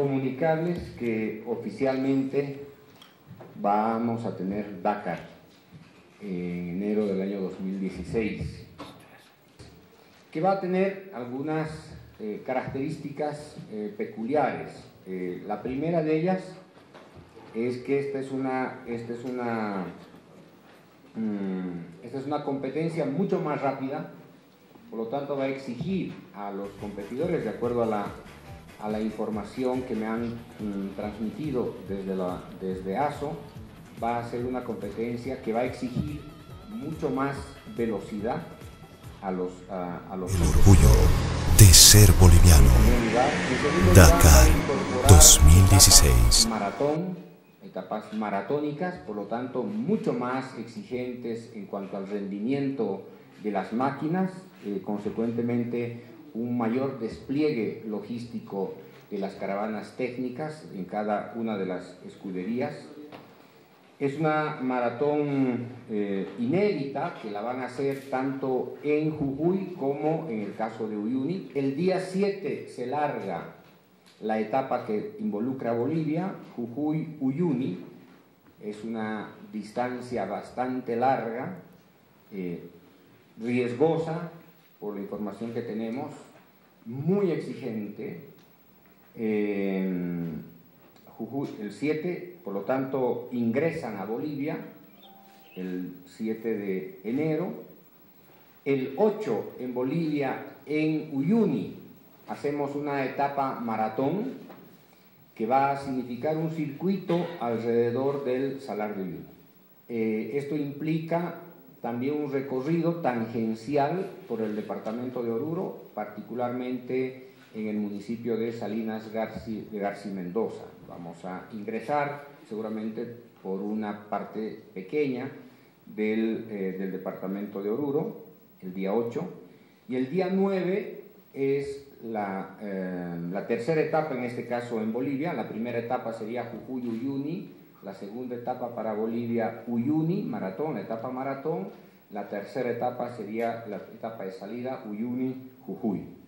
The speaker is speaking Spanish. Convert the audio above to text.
comunicarles que oficialmente vamos a tener Dakar en enero del año 2016, que va a tener algunas eh, características eh, peculiares. Eh, la primera de ellas es que esta es una, esta es una, mm, esta es una competencia mucho más rápida, por lo tanto va a exigir a los competidores, de acuerdo a la a la información que me han mm, transmitido desde, la, desde ASO, va a ser una competencia que va a exigir mucho más velocidad a los... A, los El orgullo de ser boliviano. Dakar 2016. Maratón, etapas maratónicas, por lo tanto mucho más exigentes en cuanto al rendimiento de las máquinas, eh, consecuentemente un mayor despliegue logístico de las caravanas técnicas en cada una de las escuderías. Es una maratón eh, inédita que la van a hacer tanto en Jujuy como en el caso de Uyuni. El día 7 se larga la etapa que involucra a Bolivia, Jujuy-Uyuni. Es una distancia bastante larga, eh, riesgosa, por la información que tenemos, muy exigente. el 7, por lo tanto, ingresan a Bolivia el 7 de enero. El 8 en Bolivia, en Uyuni, hacemos una etapa maratón que va a significar un circuito alrededor del Salar de Uyuni. Eh, esto implica también un recorrido tangencial por el departamento de Oruro, particularmente en el municipio de Salinas Garci, de Mendoza. Vamos a ingresar seguramente por una parte pequeña del, eh, del departamento de Oruro, el día 8, y el día 9 es la, eh, la, tercera etapa, en este caso en Bolivia. La primera etapa sería Jujuy-Uyuni, la segunda etapa para Bolivia, Uyuni, maratón, etapa maratón. La tercera etapa sería la etapa de salida, Uyuni, Jujuy.